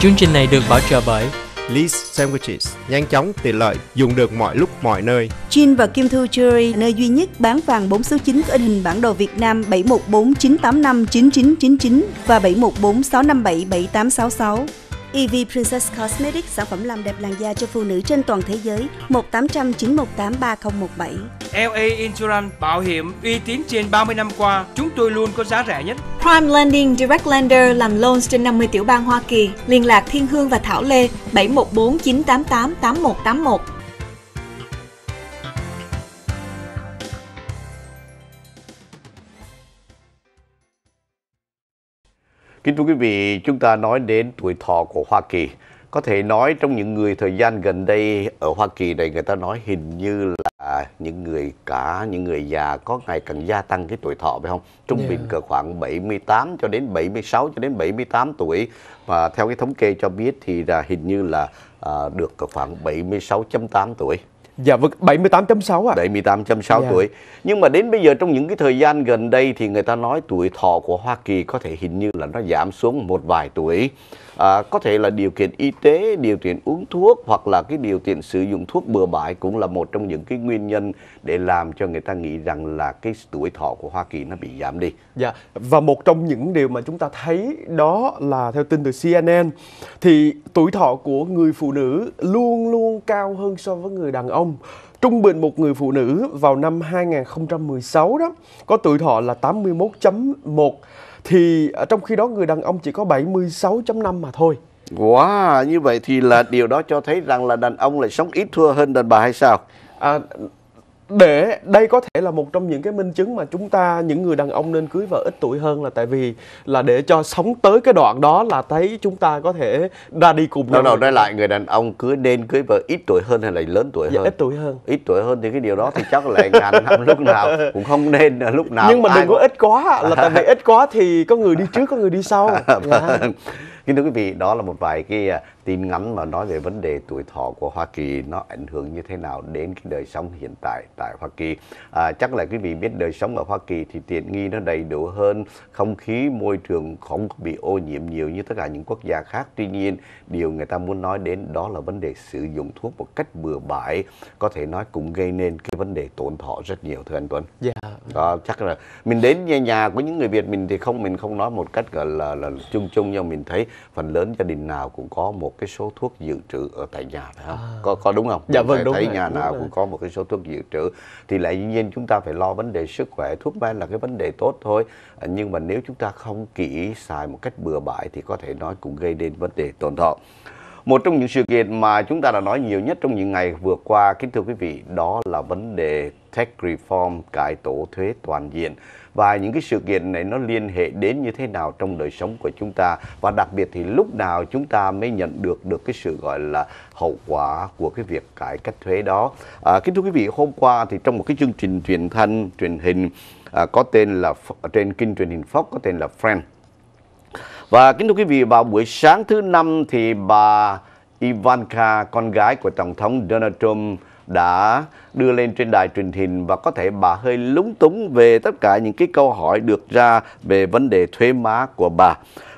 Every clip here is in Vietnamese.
Chương trình này được bảo trợ bởi Lee's Sandwiches, nhanh chóng, tiện lợi, dùng được mọi lúc mọi nơi. Jin và Kim Thu Jewelry, nơi duy nhất bán vàng 4 số 9 có in hình bản đồ Việt Nam 714 985 9999 và 714 657 7866. EV Princess Cosmetics, sản phẩm làm đẹp làn da cho phụ nữ trên toàn thế giới, 1800 918 3017. LA Insurance bảo hiểm uy tín trên 30 năm qua, chúng tôi luôn có giá rẻ nhất. Prime Lending Direct Lender làm loans trên 50 tiểu bang Hoa Kỳ. Liên lạc Thiên Hương và Thảo Lê 714 988 8181. Kính thưa quý vị, chúng ta nói đến tuổi thọ của Hoa Kỳ. Có thể nói trong những người thời gian gần đây ở Hoa Kỳ này người ta nói hình như là những người cả những người già có ngày càng gia tăng cái tuổi thọ phải không? Trung Yeah. bình cỡ khoảng 78 cho đến 76 cho đến 78 tuổi và theo cái thống kê cho biết thì là hình như là à, được cỡ khoảng 76.8 tuổi. Dạ vâng, 78.6 ạ. 78.6 Dạ. tuổi. Nhưng mà đến bây giờ trong những cái thời gian gần đây thì người ta nói tuổi thọ của Hoa Kỳ có thể hình như là nó giảm xuống một vài tuổi. À, có thể là điều kiện y tế, điều kiện uống thuốc hoặc là cái điều kiện sử dụng thuốc bừa bãi cũng là một trong những cái nguyên nhân để làm cho người ta nghĩ rằng là cái tuổi thọ của Hoa Kỳ nó bị giảm đi. Dạ, và một trong những điều mà chúng ta thấy đó là theo tin từ CNN thì tuổi thọ của người phụ nữ luôn luôn cao hơn so với người đàn ông. Trung bình một người phụ nữ vào năm 2016 đó có tuổi thọ là 81.1 thì trong khi đó người đàn ông chỉ có 76.5 mà thôi. Wow, như vậy thì là điều đó cho thấy rằng là đàn ông lại sống ít thua hơn đàn bà hay sao? À, để đây có thể là một trong những cái minh chứng mà chúng ta những người đàn ông nên cưới vợ ít tuổi hơn là tại vì là để cho sống tới cái đoạn đó là thấy chúng ta có thể ra đi cùng nhau. đâu nói lại người đàn ông cưới nên cưới vợ ít tuổi hơn hay là lớn tuổi Dạ, hơn? ít tuổi hơn. ít tuổi hơn thì cái điều đó thì chắc là ngàn năm lúc nào cũng không nên là lúc nào Nhưng mà đừng có ít quá là tại vì ít quá thì có người đi trước có người đi sau. Dạ. Vâng. Kính thưa quý vị, đó là một vài cái à, tin ngắn mà nói về vấn đề tuổi thọ của Hoa Kỳ nó ảnh hưởng như thế nào đến cái đời sống hiện tại tại Hoa Kỳ. À, chắc là quý vị biết đời sống ở Hoa Kỳ thì tiện nghi nó đầy đủ hơn, không khí môi trường không bị ô nhiễm nhiều như tất cả những quốc gia khác. Tuy nhiên, điều người ta muốn nói đến đó là vấn đề sử dụng thuốc một cách bừa bãi, có thể nói cũng gây nên cái vấn đề tổn thọ rất nhiều thưa anh Tuấn. Dạ. Đó, chắc là mình đến nhà, nhà của những người Việt mình thì không mình không nói một cách gọi là, là chung chung nhưng mình thấy phần lớn gia đình nào cũng có một cái số thuốc dự trữ ở tại nhà phải không? Có có đúng không? Dạ vâng, đúng thấy rồi, nhà đúng nào rồi. cũng có một cái số thuốc dự trữ thì lại dĩ nhiên chúng ta phải lo vấn đề sức khỏe thuốc men là cái vấn đề tốt thôi À, nhưng mà nếu chúng ta không kỹ xài một cách bừa bãi thì có thể nói cũng gây đến vấn đề tổn thọ một trong những sự kiện mà chúng ta đã nói nhiều nhất trong những ngày vừa qua, kính thưa quý vị, đó là vấn đề tax reform, cải tổ thuế toàn diện. Và những cái sự kiện này nó liên hệ đến như thế nào trong đời sống của chúng ta và đặc biệt thì lúc nào chúng ta mới nhận được được cái sự gọi là hậu quả của cái việc cải cách thuế đó. À, kính thưa quý vị, hôm qua thì trong một cái chương trình truyền thanh, truyền hình à, có tên là trên kênh truyền hình Fox có tên là Friend và kính thưa quý vị, vào buổi sáng thứ năm thì bà Ivanka, con gái của Tổng thống Donald Trump đã đưa lên trên đài truyền hình và có thể bà hơi lúng túng về tất cả những cái câu hỏi được ra về vấn đề thuế má của bà.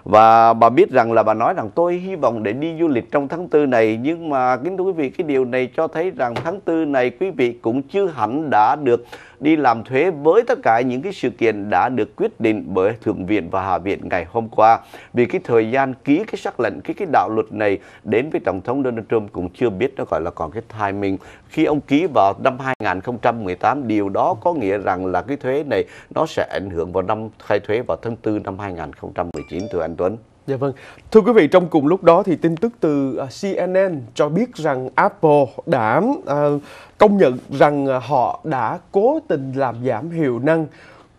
Và bà biết rằng là bà nói rằng tôi hy vọng để đi du lịch trong tháng tư này nhưng mà kính thưa quý vị cái điều này cho thấy rằng tháng tư này quý vị cũng chưa hẳn đã được đi làm thuế với tất cả những cái sự kiện đã được quyết định bởi Thượng viện và Hạ viện ngày hôm qua. Vì cái thời gian ký cái sắc lệnh, cái cái đạo luật này đến với Tổng thống Donald Trump cũng chưa biết nó gọi là còn cái timing. Khi ông ký vào năm 2018, điều đó có nghĩa rằng là cái thuế này nó sẽ ảnh hưởng vào năm khai thuế vào tháng 4 năm 2019 thưa anh Tuấn. Dạ vâng. Thưa quý vị, trong cùng lúc đó thì tin tức từ à, CNN cho biết rằng Apple đã à, công nhận rằng à, họ đã cố tình làm giảm hiệu năng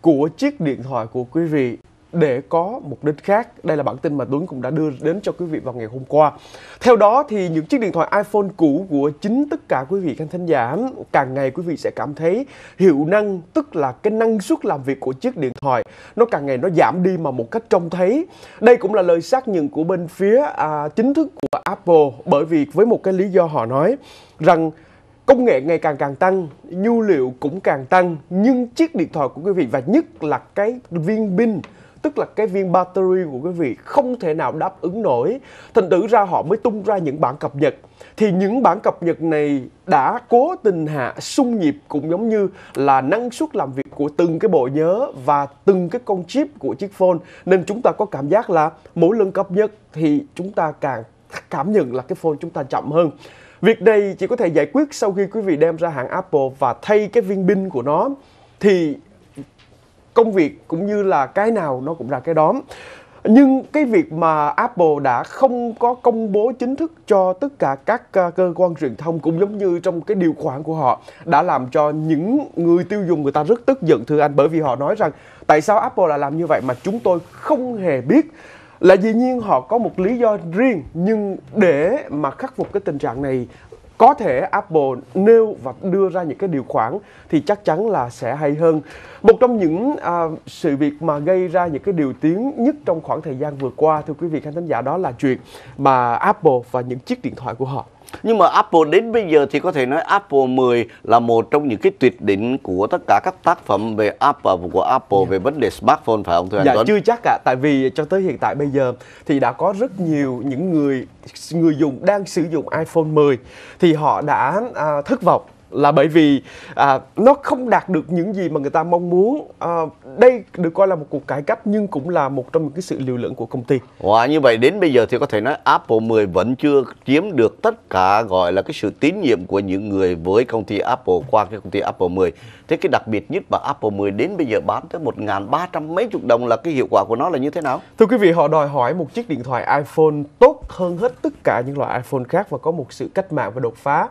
của chiếc điện thoại của quý vị để có mục đích khác. Đây là bản tin mà Tuấn cũng đã đưa đến cho quý vị vào ngày hôm qua. Theo đó thì những chiếc điện thoại iPhone cũ của chính tất cả quý vị khán thính giả càng ngày quý vị sẽ cảm thấy hiệu năng tức là cái năng suất làm việc của chiếc điện thoại nó càng ngày nó giảm đi mà một cách trông thấy. Đây cũng là lời xác nhận của bên phía à, chính thức của Apple bởi vì với một cái lý do họ nói rằng công nghệ ngày càng càng tăng, nhu liệu cũng càng tăng nhưng chiếc điện thoại của quý vị và nhất là cái viên pin tức là cái viên battery của quý vị không thể nào đáp ứng nổi. Thành thử ra họ mới tung ra những bản cập nhật. Thì những bản cập nhật này đã cố tình hạ xung nhịp cũng giống như là năng suất làm việc của từng cái bộ nhớ và từng cái con chip của chiếc phone. Nên chúng ta có cảm giác là mỗi lần cập nhật thì chúng ta càng cảm nhận là cái phone chúng ta chậm hơn. Việc này chỉ có thể giải quyết sau khi quý vị đem ra hãng Apple và thay cái viên pin của nó. Thì công việc cũng như là cái nào nó cũng ra cái đó. Nhưng cái việc mà Apple đã không có công bố chính thức cho tất cả các ờ, cơ quan truyền thông cũng giống như trong cái điều khoản của họ, đã làm cho những người tiêu dùng người ta rất tức giận, thưa anh, bởi vì họ nói rằng tại sao Apple lại làm như vậy mà chúng tôi không hề biết là dĩ nhiên họ có một lý do riêng, nhưng để mà khắc phục cái tình trạng này có thể Apple nêu và đưa ra những cái điều khoản thì chắc chắn là sẽ hay hơn. Một trong những à, sự việc mà gây ra những cái điều tiếng nhất trong khoảng thời gian vừa qua thưa quý vị khán thính giả đó là chuyện mà Apple và những chiếc điện thoại của họ nhưng mà Apple đến bây giờ thì có thể nói Apple 10 là một trong những cái tuyệt đỉnh của tất cả các tác phẩm về Apple của Apple yeah. Dạ. về vấn đề smartphone phải không thưa anh dạ, Tuấn? chưa chắc cả tại vì cho tới hiện tại bây giờ thì đã có rất nhiều những người người dùng đang sử dụng iPhone 10 thì họ đã à, thất vọng là bởi vì à, nó không đạt được những gì mà người ta mong muốn. À, đây được coi là một cuộc cải cách nhưng cũng là một trong những cái sự liều lĩnh của công ty. Wow, như vậy đến bây giờ thì có thể nói Apple 10 vẫn chưa chiếm được tất cả gọi là cái sự tín nhiệm của những người với công ty Apple qua cái công ty Apple 10 thế cái đặc biệt nhất mà Apple 10 đến bây giờ bán tới 1.300 mấy chục đồng là cái hiệu quả của nó là như thế nào? Thưa quý vị họ đòi hỏi một chiếc điện thoại iPhone tốt hơn hết tất cả những loại iPhone khác và có một sự cách mạng và đột phá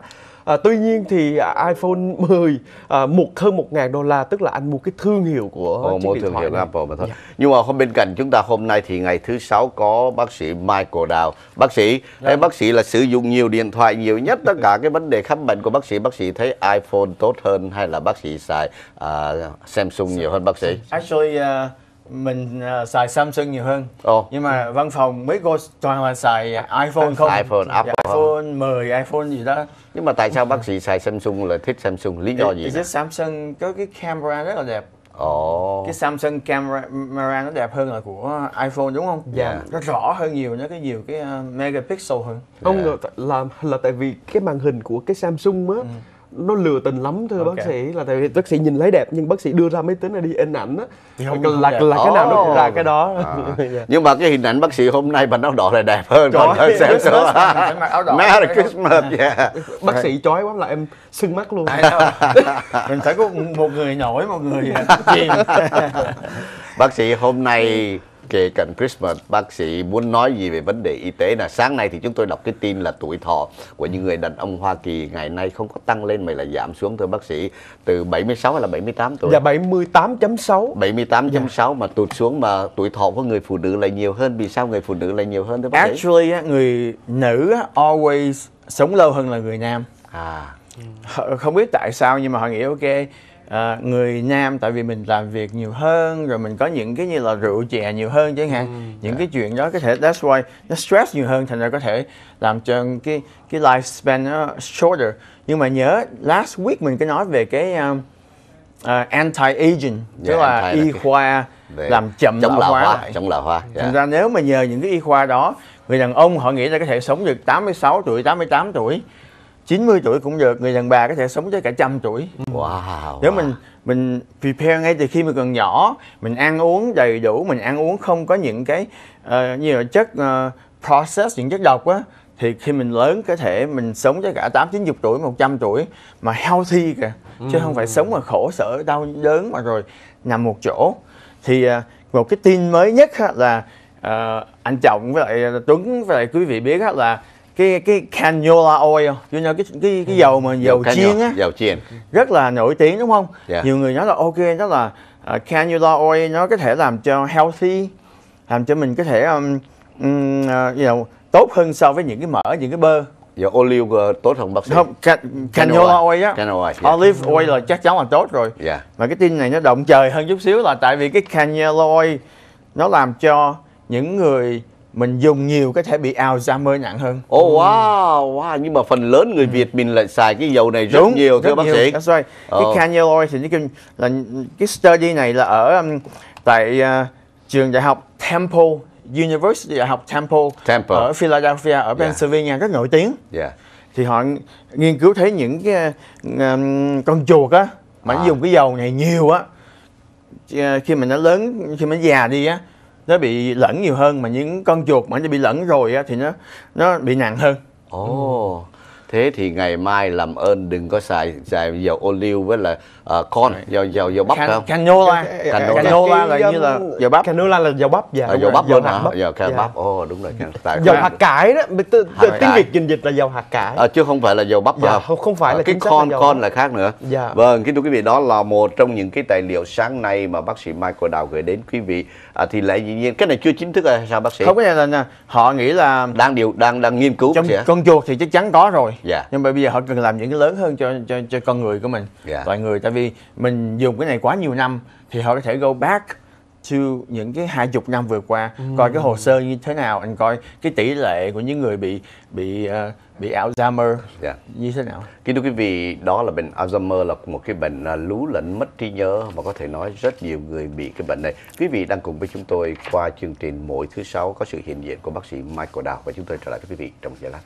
À, tuy nhiên thì iPhone 10 à, một hơn một ngàn đô la tức là anh mua cái thương hiệu của Ồ, chiếc mua điện thương thoại hiệu này. Apple mà thôi. Yeah. Dạ. Nhưng mà hôm bên cạnh chúng ta hôm nay thì ngày thứ sáu có bác sĩ Michael Đào. Bác sĩ, yeah. Dạ. bác sĩ là sử dụng nhiều điện thoại nhiều nhất tất cả cái vấn đề khám bệnh của bác sĩ. Bác sĩ thấy iPhone tốt hơn hay là bác sĩ xài uh, Samsung nhiều hơn bác sĩ? Actually, uh, mình uh, xài Samsung nhiều hơn oh. nhưng mà văn phòng mấy cô toàn là xài iPhone không iPhone Apple iPhone 10 iPhone gì đó nhưng mà tại sao bác sĩ xài Samsung là thích Samsung lý do gì It, Samsung có cái camera rất là đẹp Ồ. Cái Samsung camera nó đẹp hơn là của iPhone đúng không? Dạ. Yeah. Nó rõ hơn nhiều, nó có nhiều cái uh, megapixel hơn. Không yeah. là là tại vì cái màn hình của cái Samsung á ừ nó lừa tình lắm thưa okay. bác sĩ là tại vì bác sĩ nhìn lấy đẹp nhưng bác sĩ đưa ra máy tính này đi in ảnh á là, là, là cái nào nó cũng ra cái đó à. yeah. Dạ. nhưng mà cái hình ảnh bác sĩ hôm nay bằng áo đỏ là đẹp hơn còn hơn xem số Merry Christmas yeah. bác sĩ chói quá là em sưng mắt luôn mình phải có một người nổi một người chìm bác sĩ hôm nay kề cận Christmas, bác sĩ muốn nói gì về vấn đề y tế là sáng nay thì chúng tôi đọc cái tin là tuổi thọ của những người đàn ông Hoa Kỳ ngày nay không có tăng lên mà là giảm xuống thưa bác sĩ từ 76 hay là 78 tuổi. Dạ 78.6. 78.6 dạ. mà tụt xuống mà tuổi thọ của người phụ nữ lại nhiều hơn. Vì sao người phụ nữ lại nhiều hơn thưa bác Actually, sĩ? người nữ always sống lâu hơn là người nam. À. Không biết tại sao nhưng mà họ nghĩ ok à, người nam tại vì mình làm việc nhiều hơn rồi mình có những cái như là rượu chè nhiều hơn chẳng hạn ừ, những yeah. cái chuyện đó có thể that's why nó stress nhiều hơn thành ra có thể làm cho cái cái lifespan nó shorter nhưng mà nhớ last week mình có nói về cái um, uh, anti-aging tức yeah, là y khoa làm chậm chống lão hóa, hóa chống lão hóa yeah. thành ra nếu mà nhờ những cái y khoa đó người đàn ông họ nghĩ là có thể sống được 86 tuổi 88 tuổi 90 tuổi cũng được người đàn bà có thể sống tới cả trăm tuổi. Wow nếu wow. mình mình prepare ngay từ khi mình còn nhỏ mình ăn uống đầy đủ mình ăn uống không có những cái uh, như là chất uh, process những chất độc á thì khi mình lớn có thể mình sống tới cả tám chín chục tuổi 100 tuổi mà healthy kìa chứ không phải sống mà khổ sở đau đớn mà rồi nằm một chỗ. Thì uh, một cái tin mới nhất là uh, anh trọng với lại tuấn với lại quý vị biết là cái cái canola oil you know, cái cái cái dầu mà dầu, dầu chiên á dầu chiên rất là nổi tiếng đúng không yeah. Dạ. nhiều người nói là ok đó là uh, canola oil nó có thể làm cho healthy làm cho mình có thể um, um, uh, you know, tốt hơn so với những cái mỡ những cái bơ Giờ olive tốt hơn bác sĩ? Không, ca, canola oil á. Canola oil. Yeah. Olive oil là chắc chắn là tốt rồi. Yeah. Mà cái tin này nó động trời hơn chút xíu là tại vì cái canola oil nó làm cho những người mình dùng nhiều có thể bị Alzheimer nặng hơn. Ồ oh, wow, wow, nhưng mà phần lớn người Việt mình lại xài cái dầu này rất Đúng, nhiều thưa rất bác nhiều. sĩ. That's right. Cái oh. canola oil thì cái là cái study này là ở um, tại uh, trường đại học Temple University đại học Temple, Temple. ở Philadelphia ở Pennsylvania rất nổi tiếng Yeah. thì họ nghiên cứu thấy những cái um, con chuột á mà nó À. dùng cái dầu này nhiều á Ờ, khi mà nó lớn khi mà nó già đi á nó bị lẫn nhiều hơn mà những con chuột mà nó bị lẫn rồi á thì nó nó bị nặng hơn. Ồ, thế thì ngày mai làm ơn đừng có xài xài dầu ô liu với là uh, con dầu dầu dầu bắp Can, không? canola Canola. canola là như là dầu bắp Canola là dầu bắp dạ. À, dầu bắp luôn hả? hạt bắp. Dầu Dạ. bắp. Ồ đúng rồi. Tại Dầu hạt cải đó, Hạt tiếng. Việt dịch dịch là dầu hạt cải. À, chứ không phải là dầu bắp Dạ, không- không phải là cái con dầu con là khác nữa. Dạ. Vâng, kính thưa quý vị, đó là một trong những cái tài liệu sáng nay mà bác sĩ Michael Đào gửi đến quý vị. À, thì lẽ dĩ nhiên cái này chưa chính thức là sao bác sĩ? không có là họ nghĩ là đang điều đang đang nghiên cứu con chuột thì chắc chắn có rồi Dạ. nhưng mà bây giờ họ cần làm những cái lớn hơn cho cho cho con người của mình Dạ. loài người tại vì mình dùng cái này quá nhiều năm thì họ có thể go back to những cái hai chục năm vừa qua coi cái hồ sơ như thế nào anh coi cái tỷ lệ của những người bị bị ờ, bị Alzheimer Dạ. như thế nào Kính thưa quý vị, đó là bệnh Alzheimer là một cái bệnh à, lú lẫn mất trí nhớ mà có thể nói rất nhiều người bị cái bệnh này. Quý vị đang cùng với chúng tôi qua chương trình mỗi thứ sáu có sự hiện diện của bác sĩ Michael Đào và chúng tôi trở lại với quý vị trong giây lát.